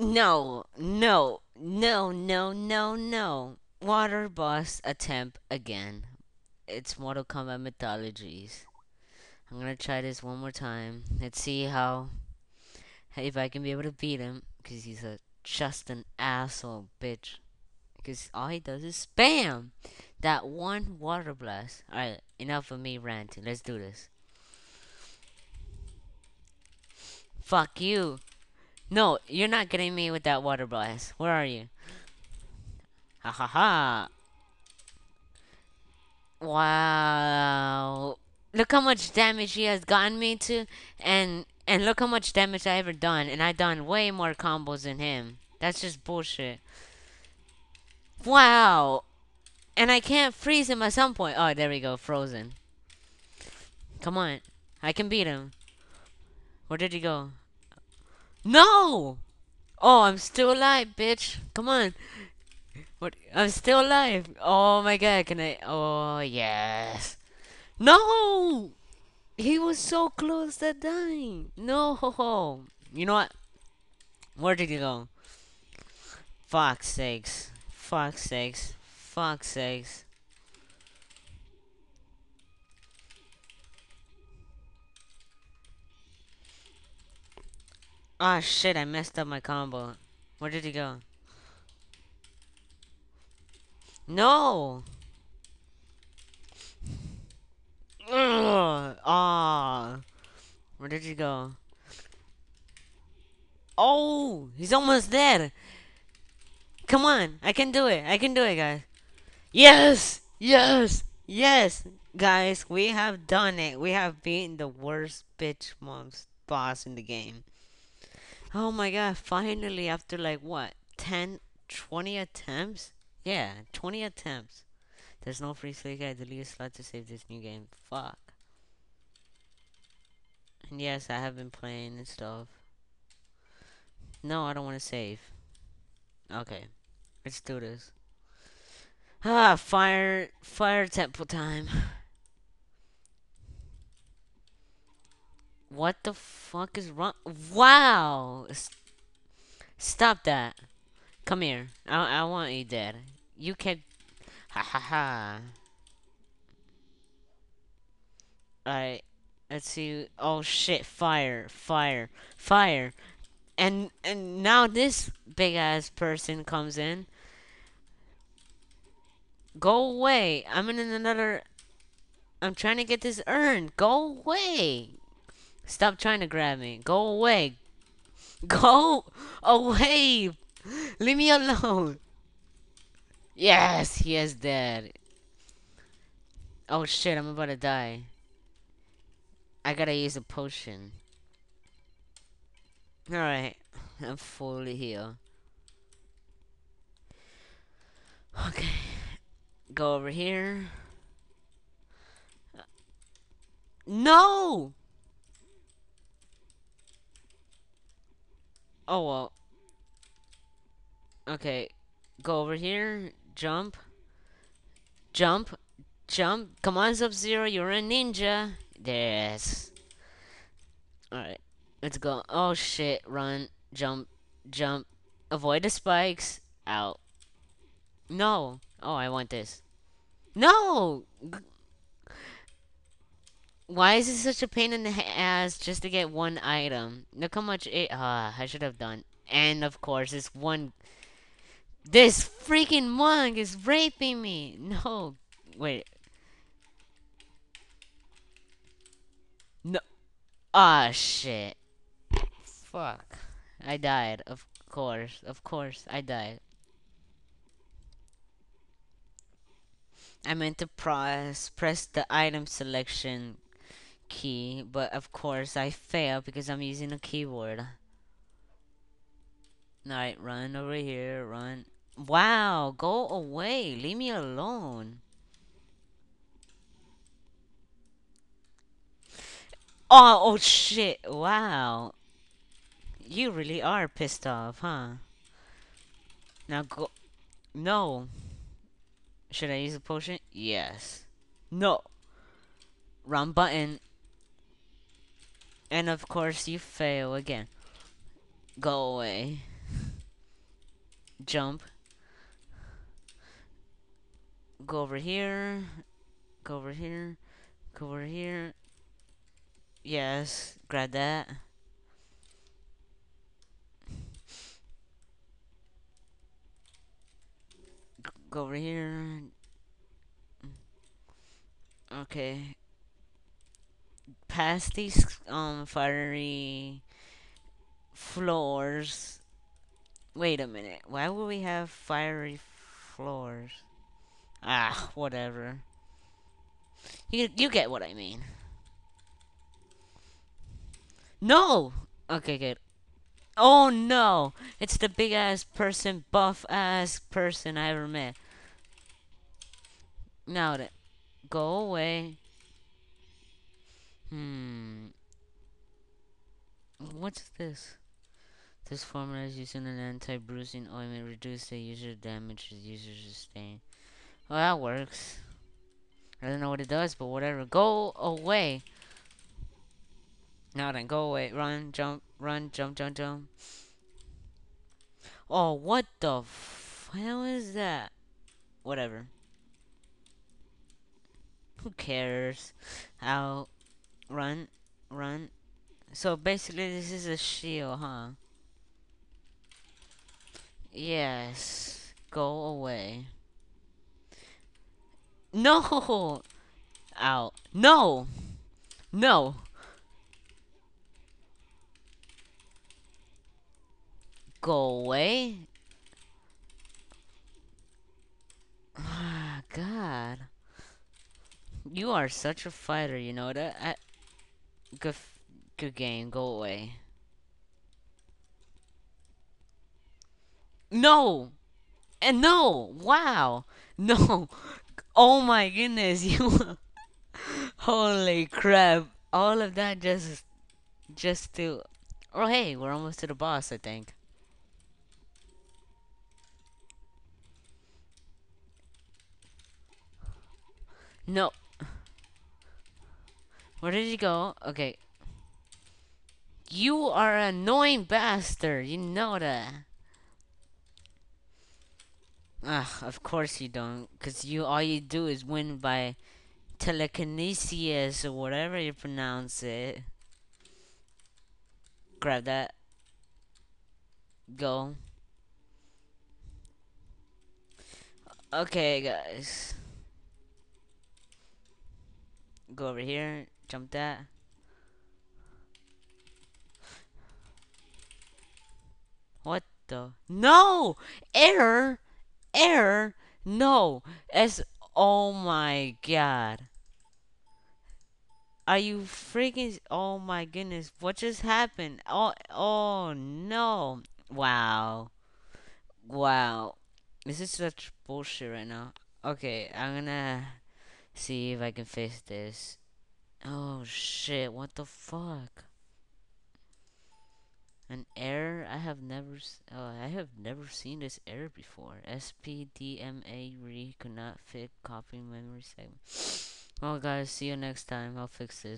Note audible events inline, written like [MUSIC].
No, no, no, no, no, no. Water boss attempt again. It's Mortal Kombat Mythologies. I'm gonna try this one more time. Let's see how if I can be able to beat him, because he's a just an asshole bitch. Because all he does is spam that one water blast. Alright, enough of me ranting. Let's do this. Fuck you. No, you're not getting me with that water blast. Where are you? Ha ha ha. Wow. Look how much damage he has gotten me to and and look how much damage I ever done and I done way more combos than him. That's just bullshit. Wow. And I can't freeze him at some point. Oh, there we go. Frozen. Come on. I can beat him. Where did he go? No! Oh, I'm still alive, bitch. Come on. What? I'm still alive. Oh my god, can I? Oh, yes. No! He was so close to dying. No. You know what? Where did he go? Fuck sakes. Fuck sakes. Fuck sakes. Ah, oh, shit, I messed up my combo. Where did he go? No! Ah. Where did he go? Oh! He's almost dead! Come on! I can do it! I can do it, guys! Yes! Yes! Yes! Guys, we have done it! We have beaten the worst bitch mom's boss in the game. Oh my god, finally, after like what? 10, 20 attempts? Yeah, 20 attempts. There's no free slate guide. Delete a slot to save this new game. Fuck. And yes, I have been playing and stuff. No, I don't want to save. Okay. Let's do this. Ah, fire, fire temple time. What the fuck is wrong? Wow! Stop that. Come here. I, I want you dead. You can't. Ha ha ha. Alright. Let's see. Oh shit. Fire. Fire. Fire. And and now this big ass person comes in. Go away. I'm in another I'm trying to get this urn. Go away. Stop trying to grab me. Go away. [LAUGHS] Go away. Leave me alone. Yes, he is dead. Oh shit, I'm about to die. I gotta use a potion. Alright, I'm fully healed. Okay, go over here. No! Oh well. Okay, go over here jump, jump, jump. Come on, Sub-Zero, you're a ninja. Yes. Alright, let's go. Oh shit, run, jump, jump. Avoid the spikes. Out. No. Oh, I want this. No! Why is it such a pain in the ass just to get one item? Look how much it... Uh, I should have done. And, of course, this one this freaking monk is raping me. No. Wait. No. Ah, shit. Fuck. I died. Of course. Of course. I died. I meant to press press the item selection key, but of course I fail because I'm using a keyboard. Alright, run over here, run. Wow, go away. Leave me alone. Oh, oh shit. Wow. You really are pissed off, huh? Now go. No. Should I use a potion? Yes. No. Wrong button. And of course you fail again. Go away. jump. Go over here. Go over here. Go over here. Yes, grab that. Go over here. Okay. Past these um fiery floors. Wait a minute. Why would we have fiery floors? Ah, whatever. You you get what I mean. No. Okay, good. Oh no! It's the big ass person, buff ass person I ever met. Now that go away. Hmm. What's this? This formula is using an anti-bruising ointment to reduce the user damage the user sustain. Well, that works. I don't know what it does, but whatever. Go away. Now then, go away. Run, jump, run, jump, jump, jump. Oh, what the hell is that? Whatever. Who cares? Out. Run, run. So basically, this is a shield, huh? Yes. Go away. No! Out. No! No! Go away? [SIGHS] Ah, God. You are such a fighter, you know that? I, good, good game. Go away. No! And no! Wow! No! [LAUGHS] Oh my goodness, [LAUGHS] you... Holy crap. All of that just... Just to... Oh hey, we're almost to the boss, I think. No. Where did he go? Okay. You are an annoying bastard. You know that. Ah, of course you don't. Because you, all you do is win by telekinesis or whatever you pronounce it. Grab that. Go. Okay, guys. Go over here. Jump that. What the? No! Error! Error! No! As oh my god. Are you freaking oh my goodness, what just happened? Oh oh no. Wow. Wow. This is such bullshit right now. Okay, I'm gonna see if I can fix this. Oh shit, what the fuck? An error? I have never oh, I have never seen this error before. SPDMA re could not fit copy memory segment. Well guys, see you next time. I'll fix this.